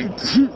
来吃。